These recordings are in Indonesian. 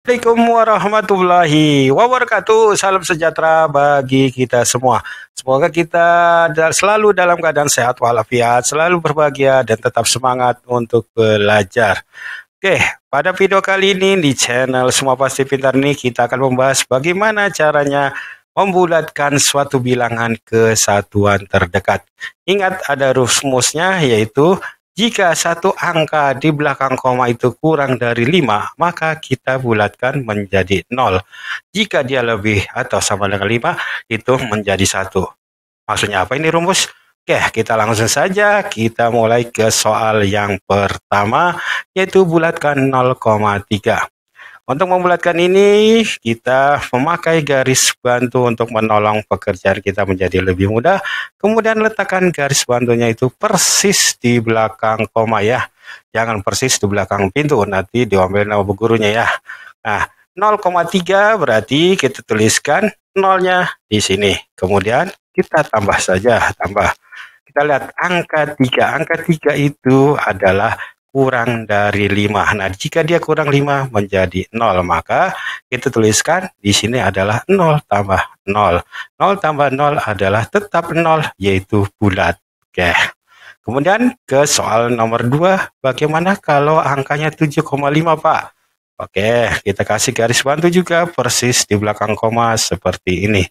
Assalamualaikum warahmatullahi wabarakatuh. Salam sejahtera bagi kita semua. Semoga kita selalu dalam keadaan sehat walafiat, selalu berbahagia dan tetap semangat untuk belajar. Oke, pada video kali ini di channel Semua Pasti Pintar ini kita akan membahas bagaimana caranya membulatkan suatu bilangan ke satuan terdekat. Ingat ada rumusnya yaitu jika satu angka di belakang koma itu kurang dari 5, maka kita bulatkan menjadi 0. Jika dia lebih atau sama dengan 5, itu menjadi 1. Maksudnya apa ini rumus? Oke, kita langsung saja. Kita mulai ke soal yang pertama, yaitu bulatkan 0,3. Untuk membulatkan ini, kita memakai garis bantu untuk menolong pekerjaan kita menjadi lebih mudah. Kemudian letakkan garis bantunya itu persis di belakang koma ya. Jangan persis di belakang pintu, nanti diambil nama gurunya ya. Nah, 0,3 berarti kita tuliskan nolnya di sini. Kemudian kita tambah saja, tambah. Kita lihat angka 3. Angka 3 itu adalah kurang dari 5. Nah, jika dia kurang 5 menjadi 0, maka kita tuliskan di sini adalah 0 tambah 0. 0 tambah 0 adalah tetap 0, yaitu bulat. Oke. Kemudian ke soal nomor 2, bagaimana kalau angkanya 7,5 Pak? Oke, kita kasih garis bantu juga persis di belakang koma seperti ini.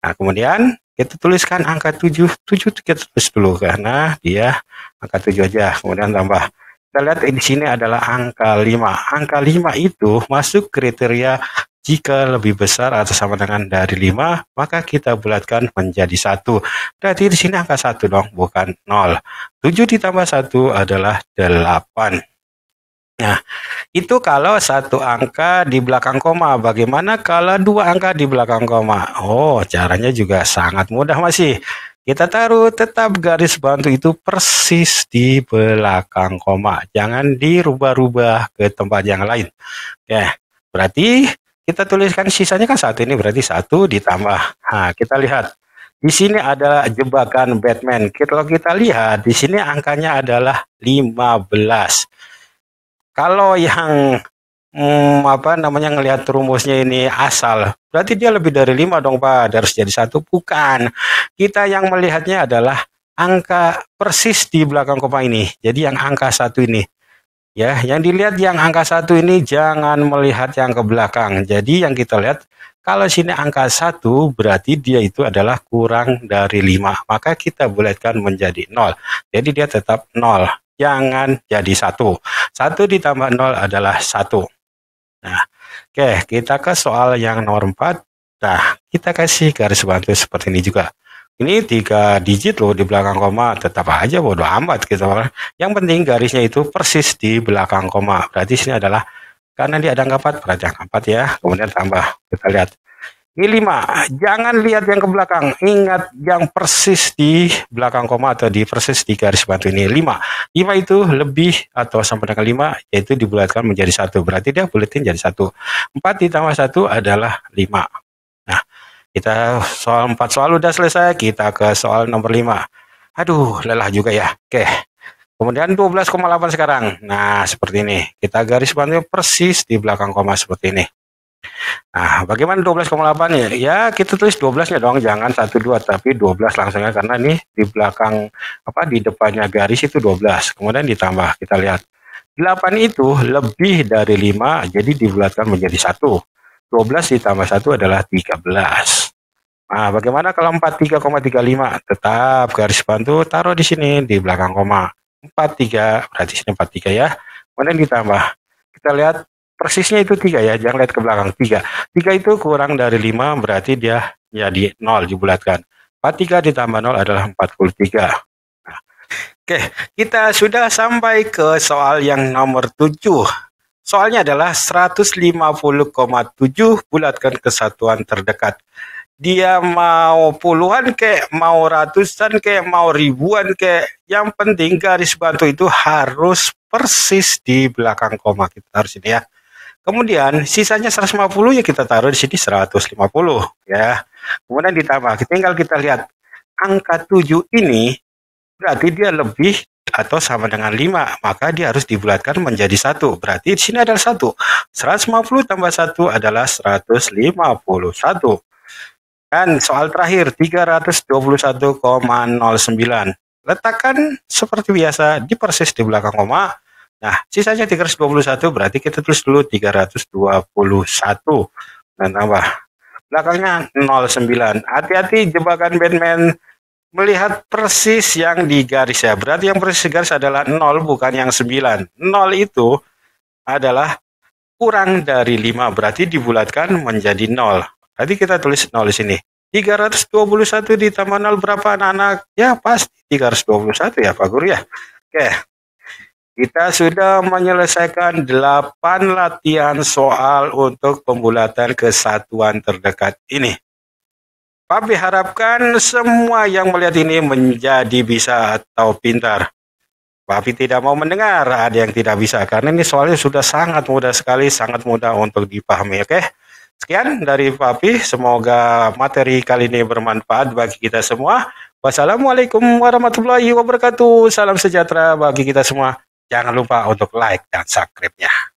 Nah, kemudian kita tuliskan angka 7, 7 kita tulis dulu karena dia angka 7 aja, kemudian tambah kita lihat di sini adalah angka 5. Angka 5 itu masuk kriteria jika lebih besar atau sama dengan dari 5, maka kita bulatkan menjadi 1. Berarti di sini angka 1 dong, bukan 0. 7 ditambah 1 adalah 8. Nah, itu kalau satu angka di belakang koma. Bagaimana kalau dua angka di belakang koma? Oh, caranya juga sangat mudah masih. Kita taruh tetap garis bantu itu persis di belakang koma. Jangan dirubah-rubah ke tempat yang lain. Ya, berarti kita tuliskan sisanya kan satu ini berarti satu ditambah. Nah, kita lihat. Di sini ada jebakan Batman. Kalau kita lihat, di sini angkanya adalah 15. Kalau yang hmm, apa namanya ngelihat rumusnya ini asal. Berarti dia lebih dari lima dong pak. Harus jadi satu. Bukan. Kita yang melihatnya adalah angka persis di belakang koma ini. Jadi yang angka satu ini. Ya yang dilihat yang angka satu ini jangan melihat yang ke belakang. Jadi yang kita lihat kalau sini angka satu berarti dia itu adalah kurang dari lima. Maka kita bulatkan menjadi nol. Jadi dia tetap nol. Jangan jadi satu. Satu ditambah nol adalah satu Nah, oke, kita ke soal yang nomor 4. Nah, kita kasih garis bantu seperti ini juga. Ini tiga digit loh di belakang koma, tetap aja bodo amat gitu. Yang penting garisnya itu persis di belakang koma. Berarti sini adalah karena dia ada angka 4, berarti angka 4 ya. Kemudian tambah, kita lihat ini lima. Jangan lihat yang ke belakang. Ingat yang persis di belakang koma atau di persis di garis bantu ini. Lima. Lima itu lebih atau sampai dengan lima, yaitu dibulatkan menjadi satu. Berarti dia buletin jadi satu. Empat ditambah satu adalah lima. Nah, kita soal empat soal udah selesai. Kita ke soal nomor lima. Aduh, lelah juga ya. Oke. Kemudian 12,8 sekarang. Nah, seperti ini. Kita garis bantu persis di belakang koma seperti ini. Nah, bagaimana 12,8 ya? Ya, kita tulis 12-nya dong, jangan 12 tapi 12 langsungnya karena ini di belakang apa di depannya garis itu 12. Kemudian ditambah, kita lihat. 8 itu lebih dari 5, jadi dibulatkan menjadi 1. 12 ditambah 1 adalah 13. Nah, bagaimana kalau 43,35? Tetap garis bantu taruh di sini di belakang koma. 43, berarti sini 43 ya. Kemudian ditambah. Kita lihat persisnya itu tiga ya, jangan lihat ke belakang tiga. Tiga itu kurang dari lima berarti dia jadi nol dibulatkan. 43 ditambah nol adalah 43. Nah, oke, kita sudah sampai ke soal yang nomor 7. Soalnya adalah 150,7 bulatkan kesatuan terdekat. Dia mau puluhan kayak mau ratusan kayak mau ribuan kayak yang penting garis bantu itu harus persis di belakang koma kita harus ini ya. Kemudian sisanya 150 ya kita taruh di sini 150 ya. Kemudian ditambah, tinggal kita lihat angka 7 ini berarti dia lebih atau sama dengan 5, maka dia harus dibulatkan menjadi satu. Berarti di sini adalah satu. 150 tambah satu adalah 151. Dan soal terakhir 321,09. Letakkan seperti biasa di persis di belakang koma. Nah, sisanya 321 berarti kita tulis dulu 321 dan tambah belakangnya 09. Hati-hati jebakan Batman melihat persis yang di garis ya. Berarti yang persis garis adalah 0 bukan yang 9. 0 itu adalah kurang dari 5 berarti dibulatkan menjadi 0. Berarti kita tulis 0 di sini. 321 ditambah 0 berapa anak-anak? Ya pasti 321 ya Pak Guru ya. Oke. Kita sudah menyelesaikan 8 latihan soal untuk pembulatan kesatuan terdekat ini. Papi harapkan semua yang melihat ini menjadi bisa atau pintar. Papi tidak mau mendengar ada yang tidak bisa karena ini soalnya sudah sangat mudah sekali, sangat mudah untuk dipahami. Oke, sekian dari Papi. Semoga materi kali ini bermanfaat bagi kita semua. Wassalamualaikum warahmatullahi wabarakatuh. Salam sejahtera bagi kita semua. Jangan lupa untuk like dan subscribe-nya.